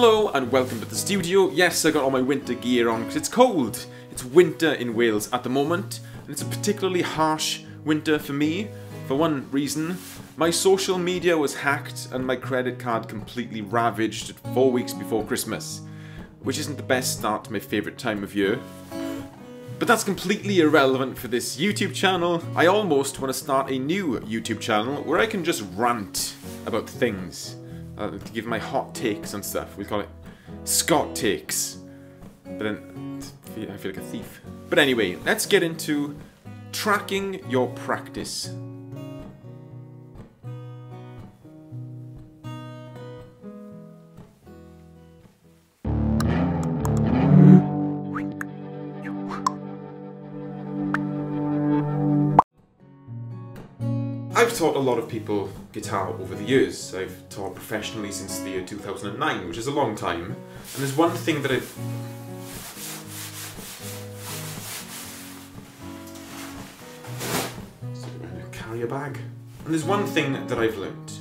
Hello and welcome to the studio. Yes, I got all my winter gear on because it's cold. It's winter in Wales at the moment and it's a particularly harsh winter for me. For one reason, my social media was hacked and my credit card completely ravaged four weeks before Christmas, which isn't the best start to my favourite time of year. But that's completely irrelevant for this YouTube channel. I almost want to start a new YouTube channel where I can just rant about things. Uh, to give my hot takes and stuff. We call it Scott takes. But then I feel like a thief. But anyway, let's get into tracking your practice. I've taught a lot of people guitar over the years. I've taught professionally since the year 2009, which is a long time. And there's one thing that I've... carry a bag. And there's one thing that I've learned,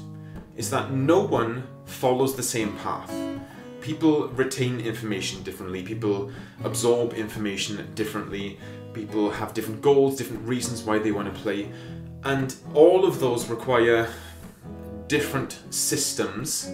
is that no one follows the same path. People retain information differently, people absorb information differently, people have different goals, different reasons why they want to play, and all of those require different systems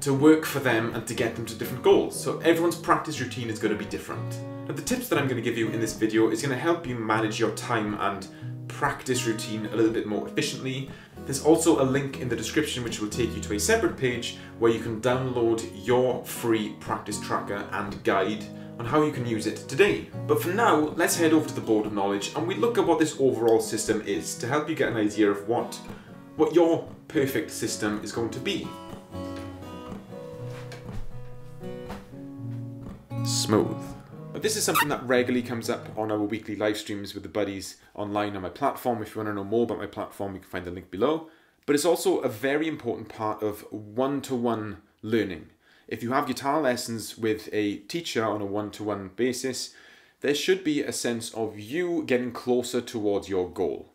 to work for them and to get them to different goals. So everyone's practice routine is going to be different. Now the tips that I'm going to give you in this video is going to help you manage your time and practice routine a little bit more efficiently. There's also a link in the description which will take you to a separate page where you can download your free practice tracker and guide on how you can use it today. But for now, let's head over to the board of knowledge and we look at what this overall system is to help you get an idea of what, what your perfect system is going to be. Smooth. But this is something that regularly comes up on our weekly live streams with the buddies online on my platform. If you want to know more about my platform, you can find the link below. But it's also a very important part of one-to-one -one learning. If you have guitar lessons with a teacher on a one-to-one basis, there should be a sense of you getting closer towards your goal.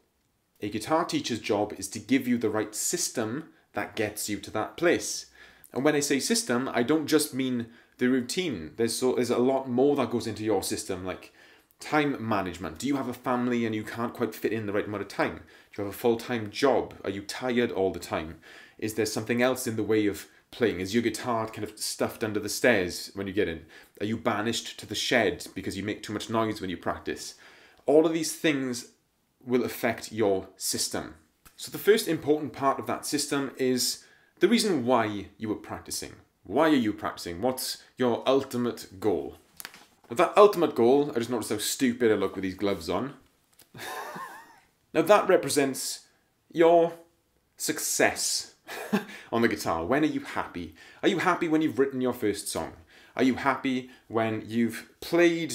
A guitar teacher's job is to give you the right system that gets you to that place. And when I say system, I don't just mean the routine. There's so there's a lot more that goes into your system, like time management. Do you have a family and you can't quite fit in the right amount of time? Do you have a full-time job? Are you tired all the time? Is there something else in the way of playing? Is your guitar kind of stuffed under the stairs when you get in? Are you banished to the shed because you make too much noise when you practice? All of these things will affect your system. So the first important part of that system is the reason why you were practicing. Why are you practicing? What's your ultimate goal? Now that ultimate goal, I just noticed how stupid I look with these gloves on. now that represents your success on the guitar? When are you happy? Are you happy when you've written your first song? Are you happy when you've played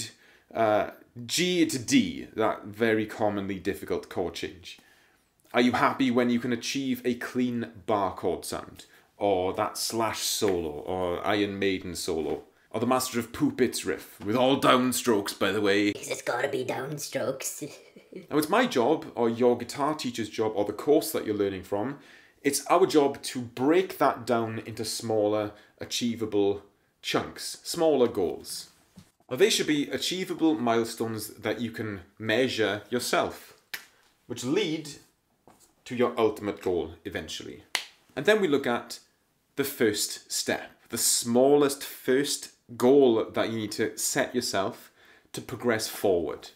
uh, G to D, that very commonly difficult chord change? Are you happy when you can achieve a clean bar chord sound? Or that Slash solo, or Iron Maiden solo? Or the Master of Puppets riff, with all downstrokes, by the way. It's gotta be downstrokes. now, it's my job, or your guitar teacher's job, or the course that you're learning from, it's our job to break that down into smaller, achievable chunks, smaller goals. Now, they should be achievable milestones that you can measure yourself, which lead to your ultimate goal eventually. And then we look at the first step, the smallest first goal that you need to set yourself to progress forward.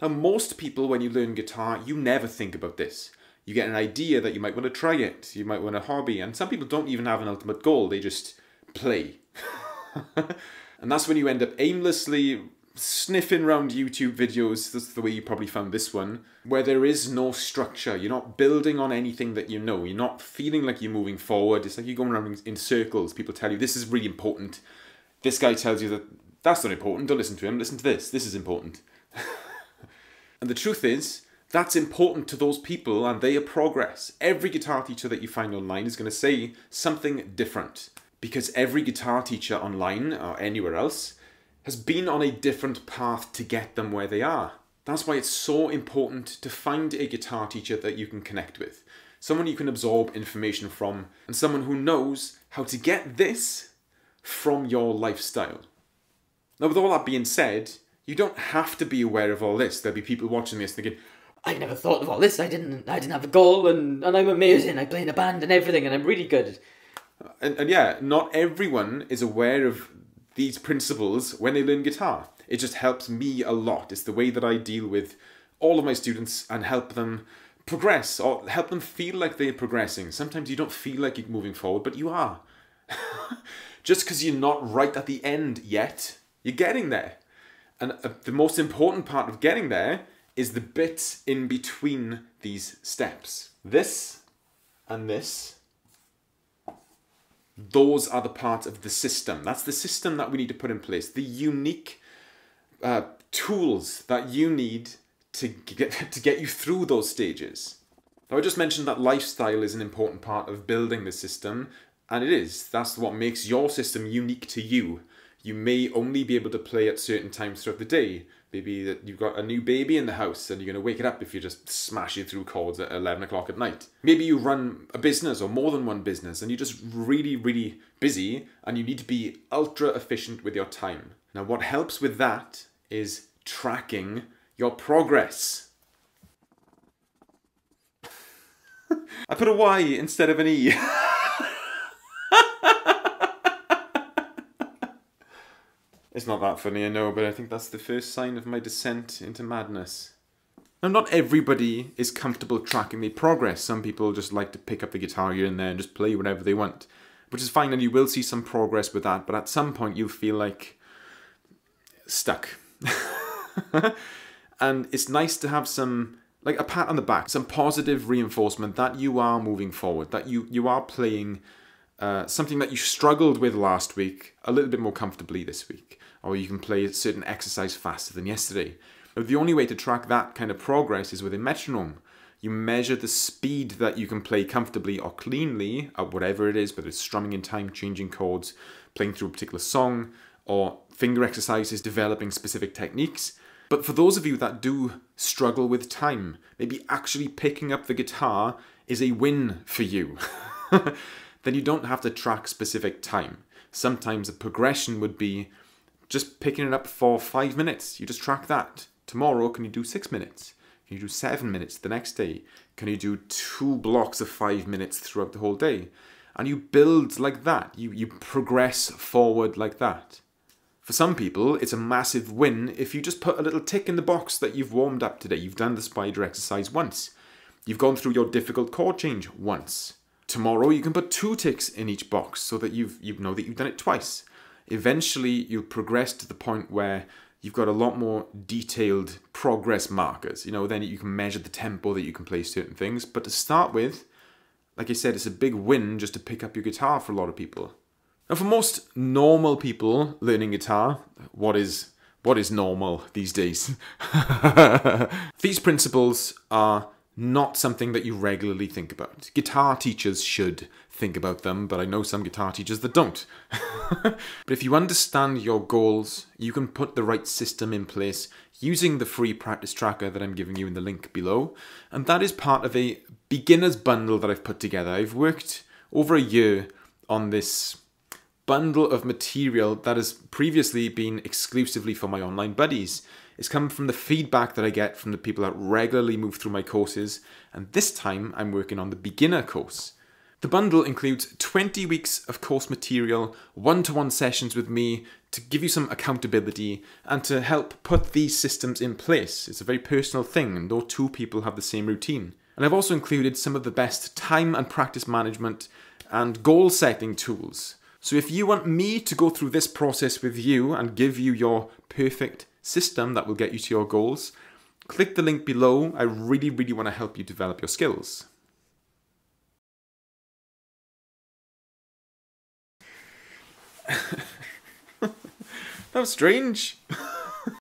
Now, most people, when you learn guitar, you never think about this you get an idea that you might want to try it, you might want a hobby, and some people don't even have an ultimate goal, they just play. and that's when you end up aimlessly sniffing around YouTube videos, that's the way you probably found this one, where there is no structure. You're not building on anything that you know. You're not feeling like you're moving forward. It's like you're going around in circles. People tell you this is really important. This guy tells you that that's not important. Don't listen to him. Listen to this. This is important. and the truth is, that's important to those people and their progress. Every guitar teacher that you find online is going to say something different because every guitar teacher online or anywhere else has been on a different path to get them where they are. That's why it's so important to find a guitar teacher that you can connect with, someone you can absorb information from, and someone who knows how to get this from your lifestyle. Now, with all that being said, you don't have to be aware of all this. There'll be people watching this thinking, I never thought of all this. I didn't. I didn't have a goal, and, and I'm amazing. I play in a band and everything, and I'm really good. and, and yeah, not everyone is aware of these principles when they learn guitar. It just helps me a lot. It's the way that I deal with all of my students and help them progress or help them feel like they're progressing. Sometimes you don't feel like you're moving forward, but you are. just because you're not right at the end yet, you're getting there. And uh, the most important part of getting there is the bits in between these steps. This and this those are the parts of the system. That's the system that we need to put in place. The unique uh, tools that you need to get to get you through those stages. Now, I just mentioned that lifestyle is an important part of building the system, and it is. That's what makes your system unique to you. You may only be able to play at certain times throughout the day, Maybe that you've got a new baby in the house and you're going to wake it up if you're just smashing through chords at 11 o'clock at night. Maybe you run a business or more than one business and you're just really, really busy and you need to be ultra efficient with your time. Now, what helps with that is tracking your progress. I put a Y instead of an E. It's not that funny, I know, but I think that's the first sign of my descent into madness. Now, not everybody is comfortable tracking their progress. Some people just like to pick up the guitar here and there and just play whatever they want, which is fine, and you will see some progress with that, but at some point you'll feel like stuck. and it's nice to have some like a pat on the back, some positive reinforcement that you are moving forward, that you you are playing uh, something that you struggled with last week a little bit more comfortably this week or you can play a certain exercise faster than yesterday. Now, the only way to track that kind of progress is with a metronome. You measure the speed that you can play comfortably or cleanly at whatever it is, whether it's strumming in time, changing chords, playing through a particular song, or finger exercises, developing specific techniques. But for those of you that do struggle with time, maybe actually picking up the guitar is a win for you. then you don't have to track specific time. Sometimes a progression would be just picking it up for five minutes. You just track that. Tomorrow, can you do six minutes? Can you do seven minutes the next day? Can you do two blocks of five minutes throughout the whole day? And you build like that. You, you progress forward like that. For some people, it's a massive win if you just put a little tick in the box that you've warmed up today. You've done the spider exercise once. You've gone through your difficult chord change once. Tomorrow, you can put two ticks in each box so that you've, you know that you've done it twice eventually you'll progress to the point where you've got a lot more detailed progress markers. You know, then you can measure the tempo that you can play certain things. But to start with, like I said, it's a big win just to pick up your guitar for a lot of people. Now, for most normal people learning guitar, what is what is normal these days? these principles are not something that you regularly think about. Guitar teachers should think about them, but I know some guitar teachers that don't. but if you understand your goals, you can put the right system in place using the free practice tracker that I'm giving you in the link below. And that is part of a beginner's bundle that I've put together. I've worked over a year on this bundle of material that has previously been exclusively for my online buddies. It's come from the feedback that I get from the people that regularly move through my courses, and this time I'm working on the beginner course. The bundle includes 20 weeks of course material, one to one sessions with me to give you some accountability and to help put these systems in place. It's a very personal thing, and no two people have the same routine. And I've also included some of the best time and practice management and goal setting tools. So if you want me to go through this process with you and give you your perfect system that will get you to your goals, click the link below. I really, really want to help you develop your skills. that was strange.